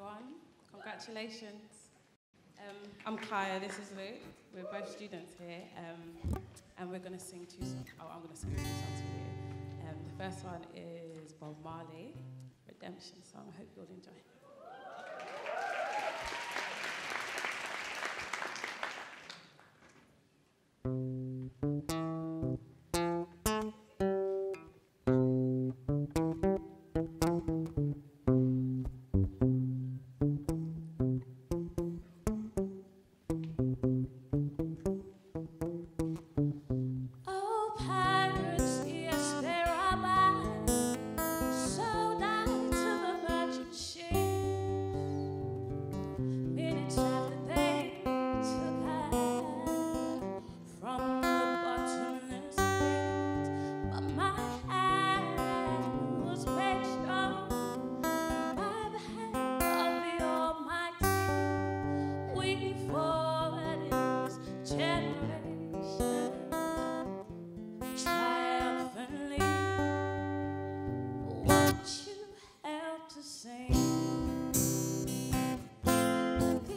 everyone. Congratulations. Um, I'm Kaia, this is Luke. We're both students here, um, and we're going to sing two songs. Oh, I'm going to sing two songs for you. Um, the first one is Bob Marley, Redemption song. I hope you all enjoy it.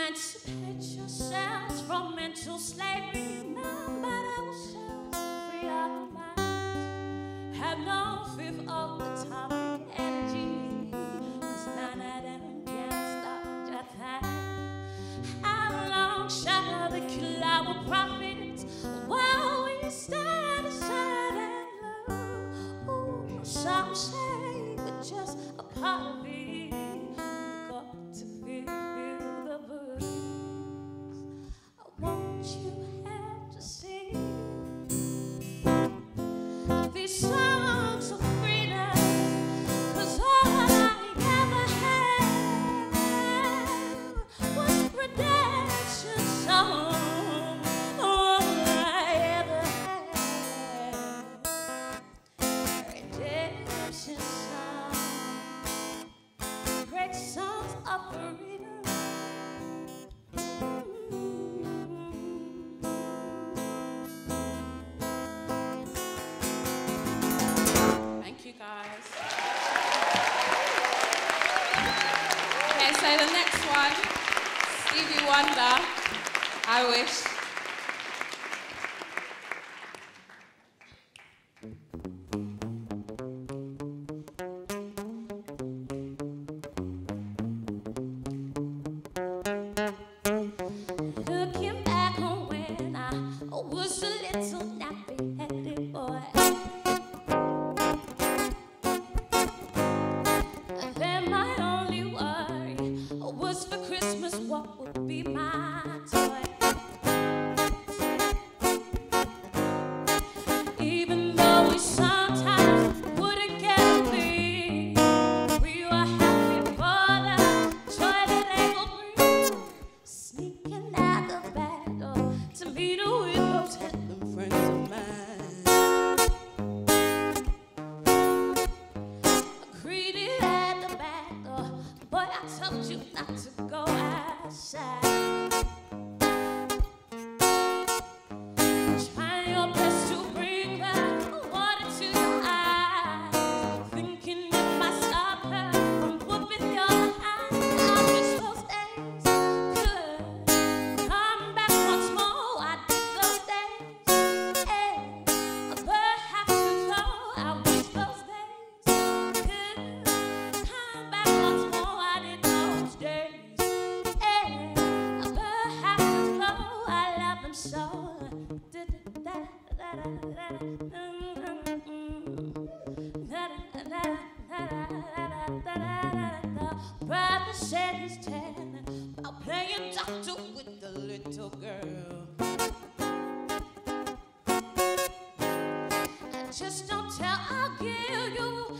Emancipate yourselves from mental slavery. Now let ourselves free our minds. Have no fear of the time. so the next one, Stevie Wonder, I Wish. Christmas, what would be my toy? Girl. Just don't tell, I'll give you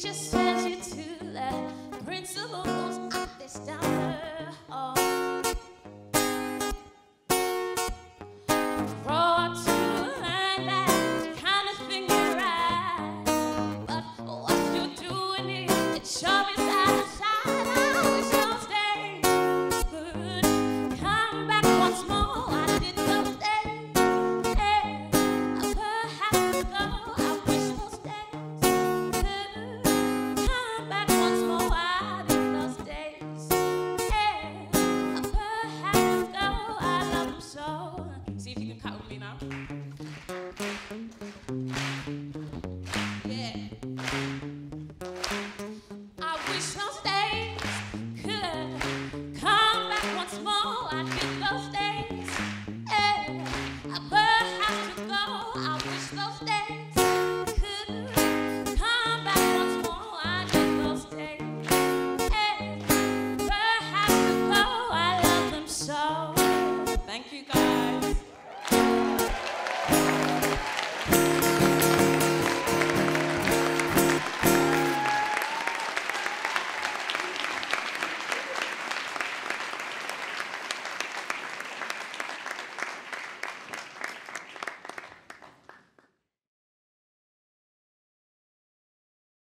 teacher says you to let principles at this dollar. Oh.